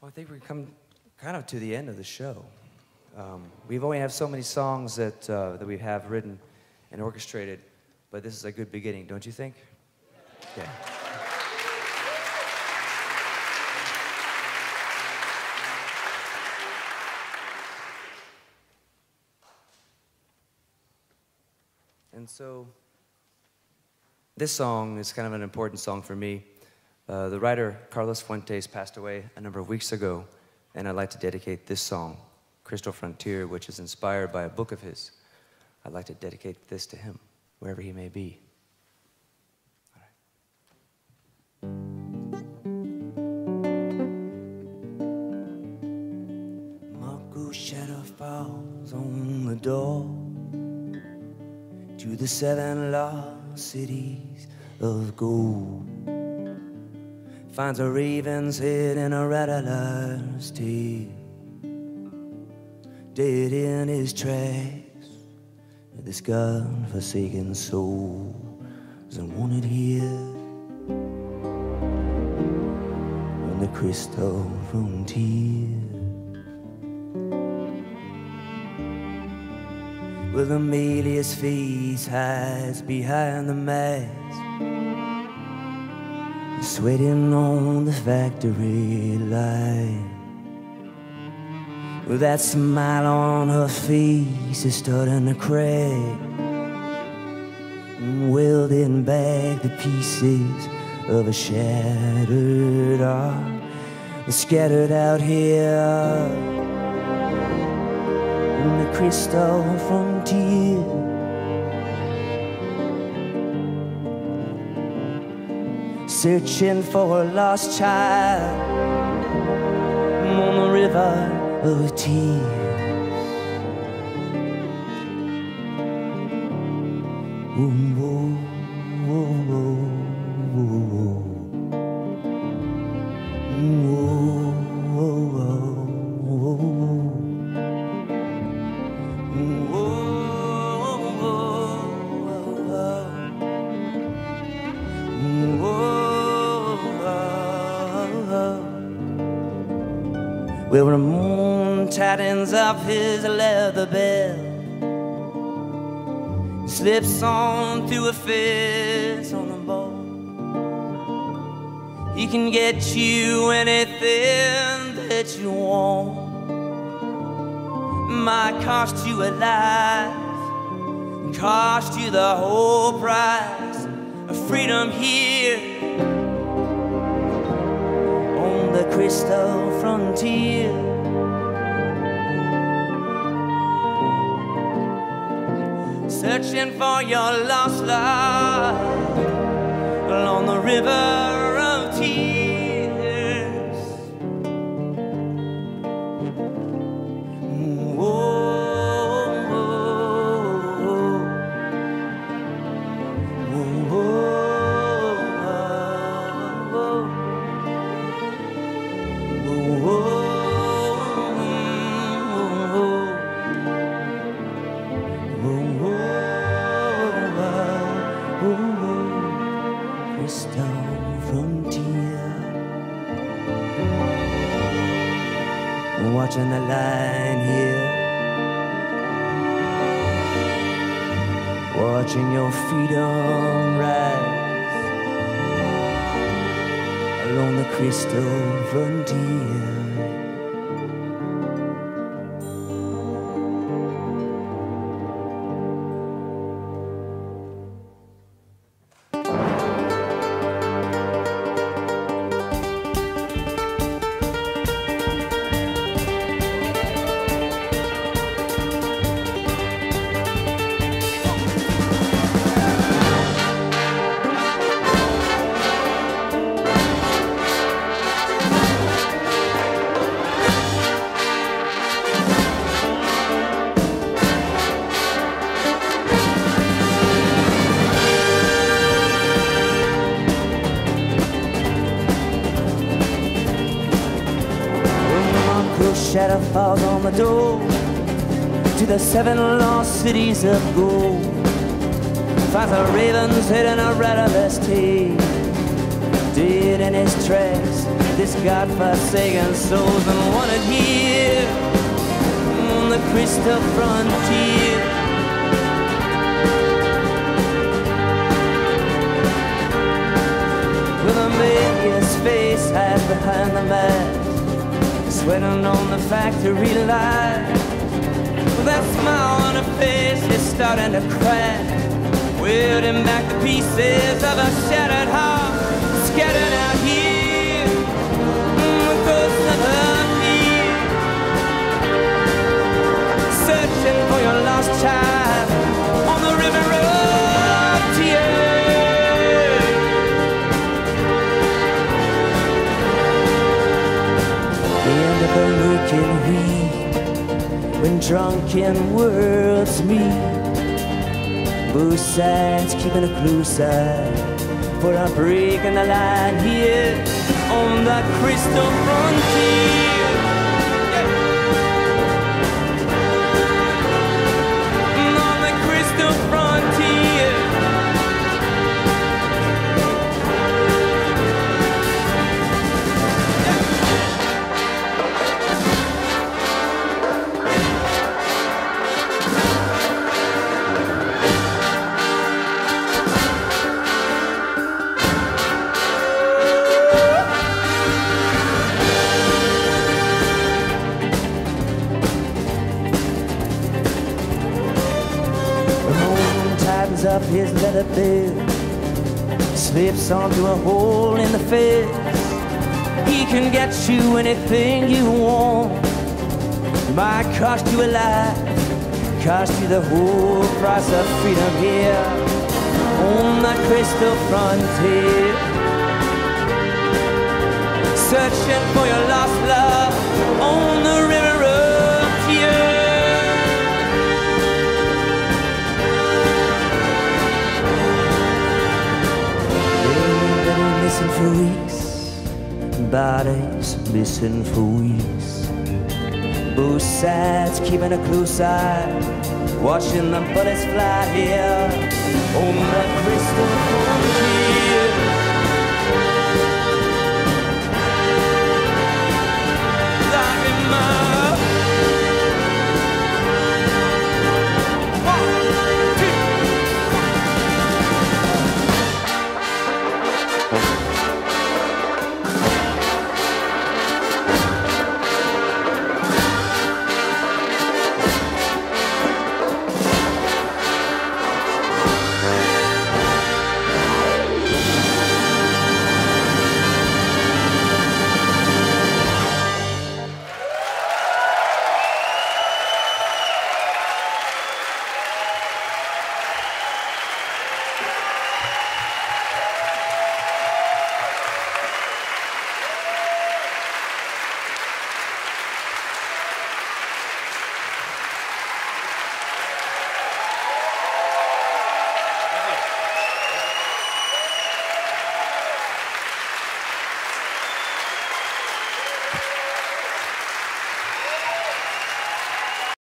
Well, I think we've come kind of to the end of the show. Um, we've only have so many songs that, uh, that we have written and orchestrated, but this is a good beginning, don't you think? Yeah. And so, this song is kind of an important song for me. Uh, the writer Carlos Fuentes passed away a number of weeks ago, and I'd like to dedicate this song, Crystal Frontier, which is inspired by a book of his. I'd like to dedicate this to him, wherever he may be. Shadow falls on the door to the seven lost cities of gold finds a raven's head in a rattler's tail. Dead in his tracks, this God-forsaken soul isn't wanted here on the crystal frontier. With Amelia's face hides behind the mask sweating on the factory line. With that smile on her face is starting to crack. Welding back the pieces of a shattered art scattered out here in the crystal frontier. Searching for a lost child on the river of tears. Ooh, ooh, ooh, Where the moon tightens up his leather belt Slips on through a fence on the boat He can get you anything that you want. Might cost you a life Cost you the whole price Of freedom here. On the crystal frontier. Searching for your lost love along the river Watching the line here, watching your freedom rise along the crystal frontier. Falls on the door to the seven lost cities of gold. Finds a raven's head in a rattler's tail. dead in his tracks. This godforsaken soul's been wanted here on the crystal frontier. With a man his face hides behind the mask, sweating on the factory line. With that smile on her face is starting to crack, welding back the pieces of a shattered heart, scattered out here. Drunken worlds meet. Both sides keeping a close eye for a break in the line here on the crystal frontier. His leather belt, slips onto a hole in the fence. He can get you anything you want. Might cost you a life, cost you the whole price of freedom here on the crystal frontier. Searching for your for weeks. Bodies missing for weeks. Both sides keeping a close eye, watching the bullets fly here oh, on the crystal.